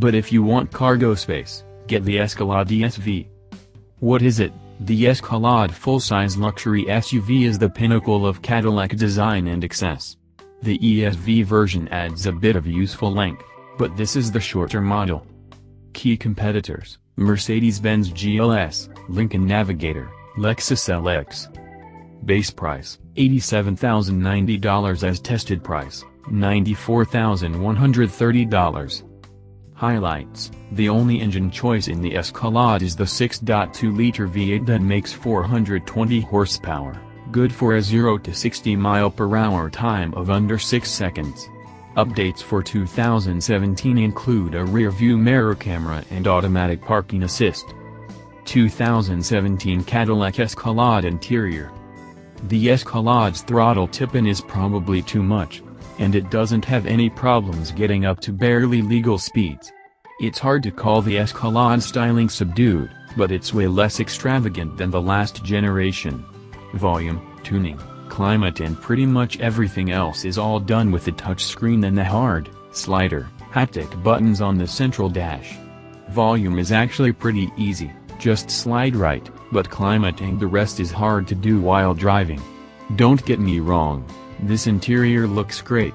But if you want cargo space, get the Escalade ESV. What is it? The Escalade full-size luxury SUV is the pinnacle of Cadillac design and excess. The ESV version adds a bit of useful length, but this is the shorter model. Key competitors, Mercedes-Benz GLS, Lincoln Navigator, Lexus LX. Base price, $87,090 as tested price, $94,130. Highlights, the only engine choice in the Escalade is the 6.2-liter V8 that makes 420 horsepower, good for a 0 to 60 mile per hour time of under 6 seconds. Updates for 2017 include a rear-view mirror camera and automatic parking assist. 2017 Cadillac Escalade Interior The Escalade's throttle tip-in is probably too much, and it doesn't have any problems getting up to barely legal speeds. It's hard to call the Escalade styling subdued, but it's way less extravagant than the last generation. Volume, tuning, climate and pretty much everything else is all done with the touchscreen and the hard, slider, haptic buttons on the central dash. Volume is actually pretty easy, just slide right, but climate and the rest is hard to do while driving. Don't get me wrong, this interior looks great.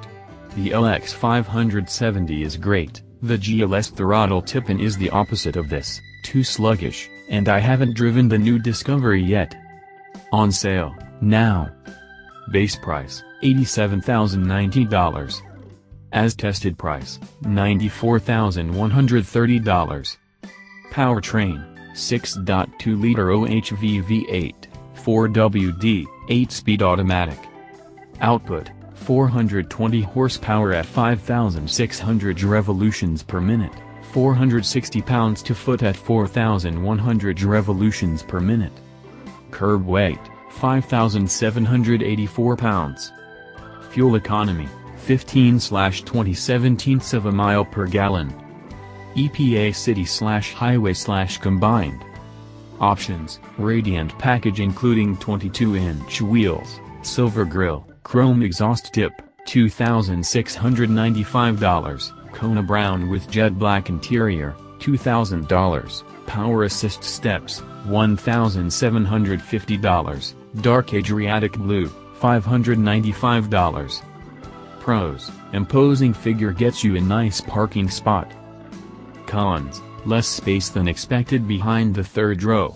The LX570 is great, the GLS throttle tip-in is the opposite of this, too sluggish, and I haven't driven the new Discovery yet. On sale, now. Base price, $87,090. As tested price, $94,130. Powertrain, 6.2-liter OHV V8, 4WD, 8-speed automatic. Output, 420 horsepower at 5,600 revolutions per minute, 460 pounds to foot at 4,100 revolutions per minute. Curb weight, 5,784 pounds. Fuel economy, 15-20 17ths of a mile per gallon. EPA city slash highway slash combined. Options, Radiant package including 22-inch wheels, silver grille, Chrome exhaust tip, $2,695, Kona Brown with jet black interior, $2,000, Power Assist steps, $1,750, Dark Adriatic Blue, $595. Pros, imposing figure gets you a nice parking spot. Cons, less space than expected behind the third row.